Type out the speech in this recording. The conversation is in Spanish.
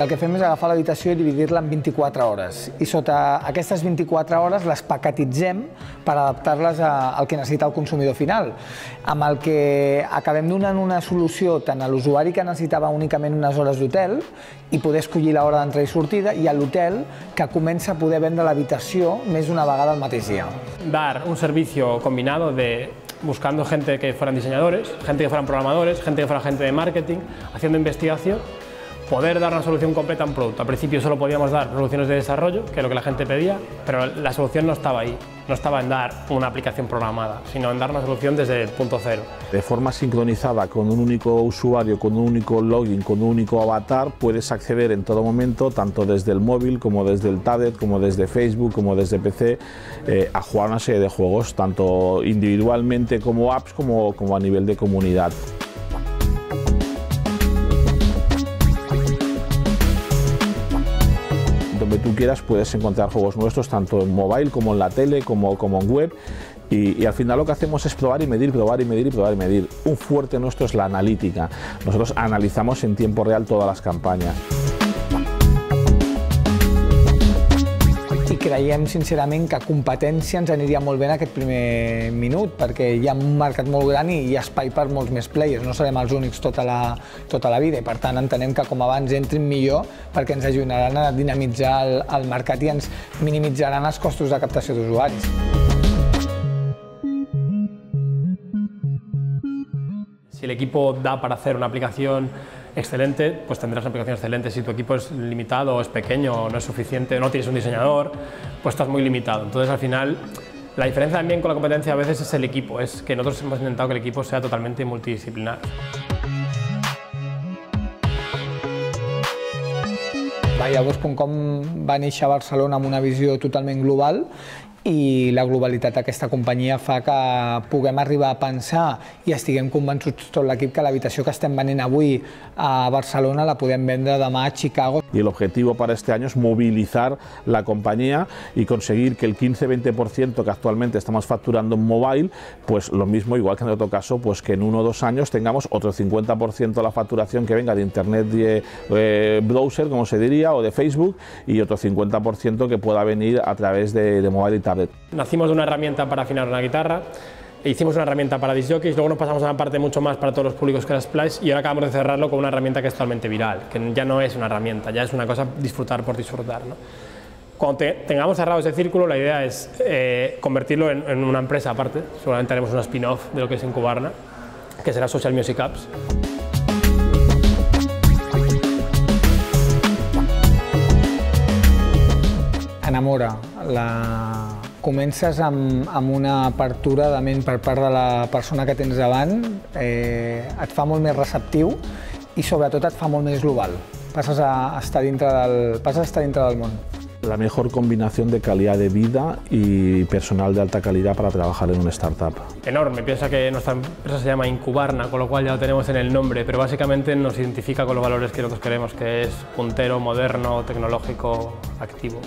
El que fem és agafar l'habitació i dividir-la en 24 hores. I sota aquestes 24 hores les paquetitzem per adaptar-les al que necessita el consumidor final, amb el que acabem donant una solució tant a l'usuari que necessitava únicament unes hores d'hotel i poder escollir l'hora d'entrada i sortida i a l'hotel que comença a poder vendre l'habitació més una vegada al mateix dia. Dar un servicio combinado de buscando gente que fueran diseñadores, gente que fueran programadores, gente que fuera gente de marketing, haciendo investigación poder dar una solución completa a un producto. Al principio solo podíamos dar soluciones de desarrollo, que es lo que la gente pedía, pero la solución no estaba ahí, no estaba en dar una aplicación programada, sino en dar una solución desde el punto cero. De forma sincronizada con un único usuario, con un único login, con un único avatar, puedes acceder en todo momento, tanto desde el móvil como desde el tablet, como desde Facebook, como desde PC, eh, a jugar una serie de juegos, tanto individualmente como apps, como, como a nivel de comunidad. Donde tú quieras puedes encontrar juegos nuestros tanto en mobile como en la tele como, como en web y, y, al final lo que hacemos es probar y medir, probar y medir y probar y medir. Un fuerte nuestro es la analítica. Nosotros analizamos en tiempo real todas las campañas. Creiem sincerament que competència ens aniria molt bé en aquest primer minut perquè hi ha un mercat molt gran i hi ha espai per molts més players, no serem els únics tota la, tota la vida i per tant entenem que com abans entrin millor perquè ens ajudaran a dinamitzar el, el mercat i ens minimitzaran els costos de captació d'usuaris. Si el equipo da para hacer una aplicación excelente, pues tendrás una aplicación excelente. Si tu equipo es limitado es pequeño no es suficiente, no tienes un diseñador, pues estás muy limitado. Entonces al final la diferencia también con la competencia a veces es el equipo, es que nosotros hemos intentado que el equipo sea totalmente multidisciplinar. Llavors.com va néixer a Barcelona amb una visió totalment global i la globalitat d'aquesta companyia fa que puguem arribar a pensar i estiguem convençuts tot l'equip que l'habitació que estem venent avui a Barcelona la podem vendre demà a Chicago. Y el objetivo para este año es movilizar la compañía y conseguir que el 15-20% que actualmente estamos facturando en mobile, pues lo mismo, igual que en otro caso, pues que en uno o dos años tengamos otro 50% de la facturación que venga de internet de eh, browser, como se diría, o de Facebook, y otro 50% que pueda venir a través de, de mobile y Nacimos de una herramienta para afinar una guitarra, hicimos una herramienta para disjockeys, luego nos pasamos a una parte mucho más para todos los públicos que era Splice y ahora acabamos de cerrarlo con una herramienta que es totalmente viral, que ya no es una herramienta, ya es una cosa disfrutar por disfrutar. ¿no? Cuando te, tengamos cerrado ese círculo, la idea es eh, convertirlo en, en, una empresa aparte, seguramente haremos una spin-off de lo que es Incubarna, que será Social Music Apps. Enamora la, comences amb, amb una apertura de ment per part de la persona que tens davant, eh, et fa molt més receptiu i sobretot et fa molt més global. Passes a estar dintre del, passes a estar dintre del món. La mejor combinación de calidad de vida y personal de alta calidad para trabajar en una startup. Enorme, piensa que nuestra empresa se llama Incubarna, con lo cual ya lo tenemos en el nombre, pero básicamente nos identifica con los valores que nosotros queremos, que es puntero, moderno, tecnológico, activo.